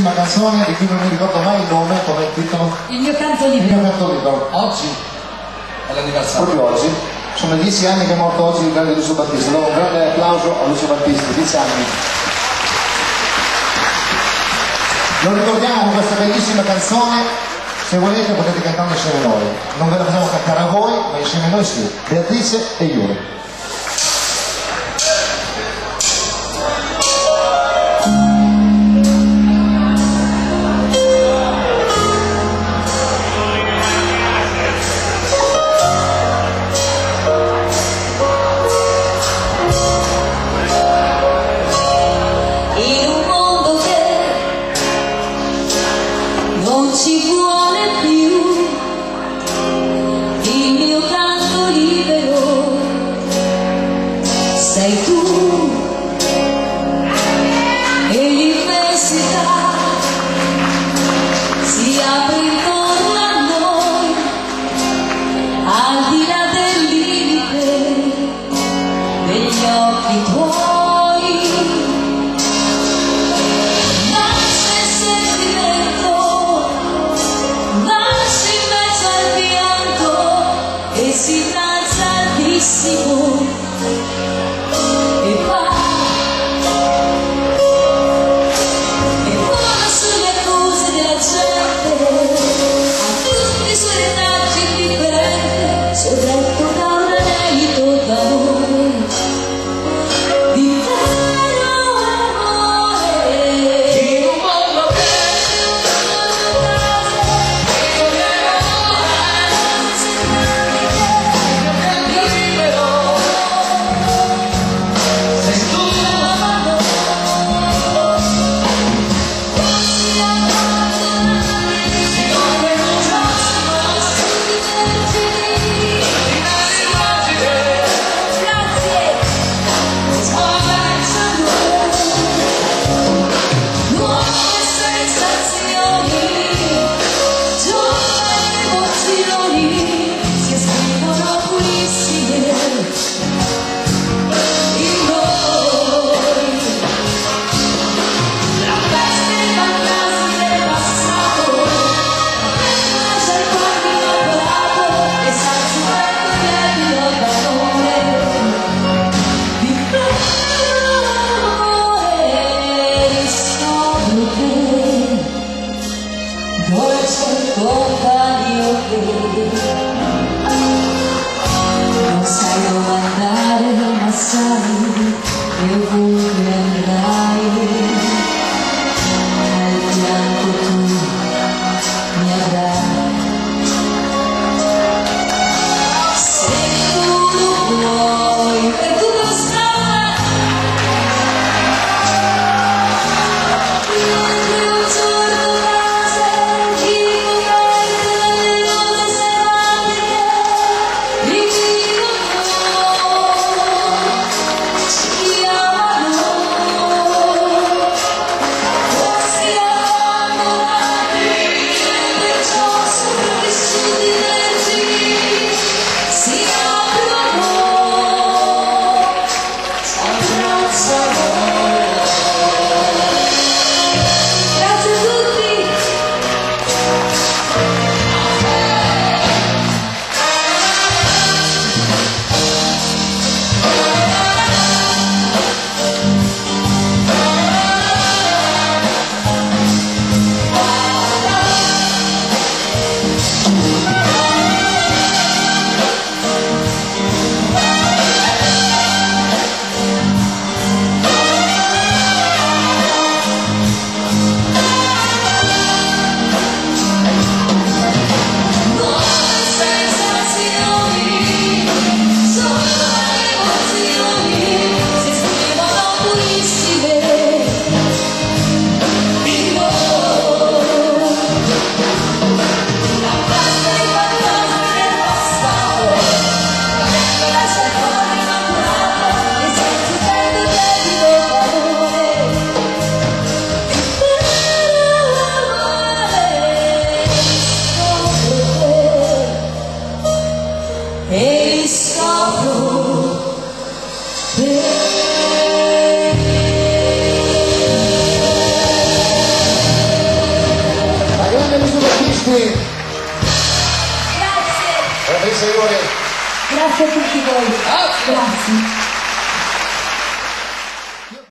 bellissima canzone di cui non mi ricordo mai il nome, come il titolo? Il mio canto Il libero. mio canto libero. Oggi è l'anniversario. Proprio oggi. Sono dieci anni che è morto oggi il grande Lucio Battista. Do un grande applauso a Lucio Battista, dieci anni. Lo ricordiamo con questa bellissima canzone. Se volete potete cantarla insieme a noi. Non ve la facciamo cantare a voi, ma insieme a noi sì. Beatrice e Iuri. they do Cristi, Grazie, grazie a tutti voi. Grazie.